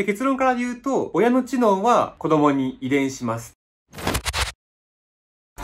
で、結論から言うと、親の知能は子供に遺伝します。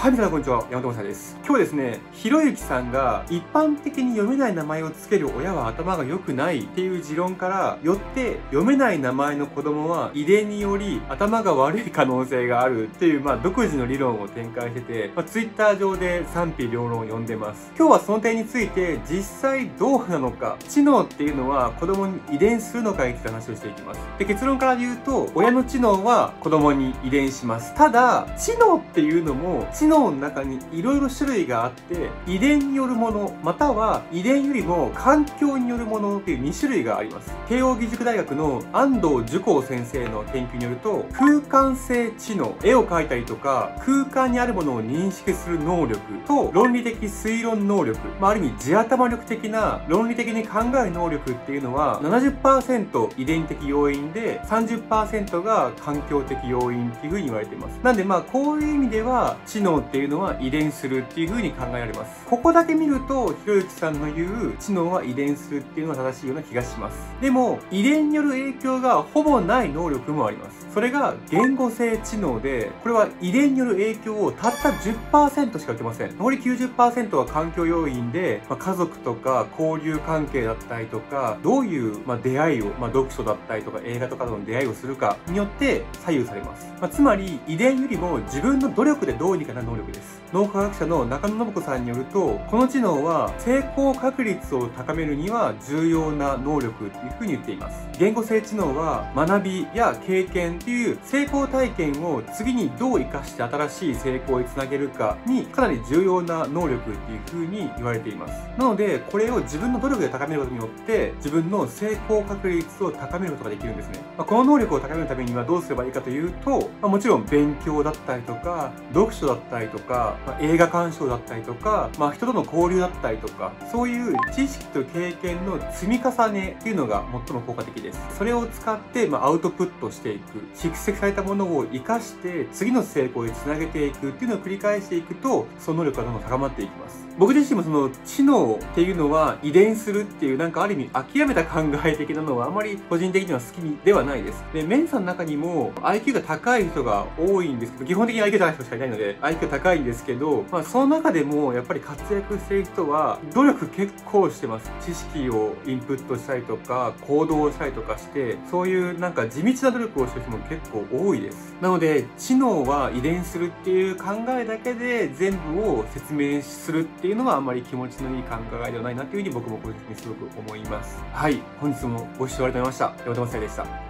はい、皆さんこんにちは。山本さんです。今日ですね、ひろゆきさんが一般的に読めない名前を付ける親は頭が良くないっていう持論からよって読めない名前の子供は遺伝により頭が悪い可能性があるっていう、まあ、独自の理論を展開してて、まあ、ツイッター上で賛否両論を読んでます。今日はその点について実際どうなのか、知能っていうのは子供に遺伝するのかについて話をしていきます。で、結論から言うと、親の知能は子供に遺伝します。ただ、知能っていうのも知能脳の中に色々種類があって、遺伝によるもの、または遺伝よりも環境によるものっていう2種類があります。慶応義塾大学の安藤樹光先生の研究によると、空間性知能、絵を描いたりとか、空間にあるものを認識する能力と、論理的推論能力、まあ、ある意味地頭力的な論理的に考える能力っていうのは70%遺伝的要因で30%が環境的要因っていうふうに言われています。なんでまあこういう意味では知能っていうのは遺伝するっていう風に考えられます。ここだけ見ると、ひろゆきさんの言う知能は遺伝するっていうのが正しいような気がします。でも、遺伝による影響がほぼない能力もあります。それが言語性知能で、これは遺伝による影響をたった10%しか受けません。残り90%は環境要因で、まあ、家族とか交流関係だったりとか、どういう、まあ、出会いを、まあ、読書だったりとか映画とかとの出会いをするかによって左右されます。まあ、つまり、遺伝よりも自分の努力でどうにかなる能力です。脳科学者の中野信子さんによると、この知能は成功確率を高めるには重要な能力っていうふうに言っています。言語性知能は学びや経験っていう成功体験を次にどう活かして新しい成功につなげるかにかなり重要な能力っていうふうに言われています。なので、これを自分の努力で高めることによって自分の成功確率を高めることができるんですね。まあ、この能力を高めるためにはどうすればいいかというと、まあ、もちろん勉強だったりとか、読書だったりたりとか、まあ、映画鑑賞だったりとか、まあ、人との交流だったりとか、そういう知識と経験の積み重ねっていうのが最も効果的です。それを使って、まあ、アウトプットしていく。蓄積されたものを活かして、次の成功につなげていくっていうのを繰り返していくと、その能力がどんどん高まっていきます。僕自身もその知能っていうのは遺伝するっていうなんかある意味諦めた考え的なのはあまり個人的には好きではないです。で、メンさんの中にも IQ が高い人が多いんですけど、基本的に IQ 高い人しかいないので IQ 高いんですけど、まあその中でもやっぱり活躍してる人は努力結構してます。知識をインプットしたりとか、行動をしたりとかして、そういうなんか地道な努力をしてる人も結構多いです。なので、知能は遺伝するっていう考えだけで全部を説明するっていうのはあんまり気持ちのいい考えではないなというふうに僕も個人的にすごく思います。はい。本日もご視聴ありがとうございました。山本正也でした。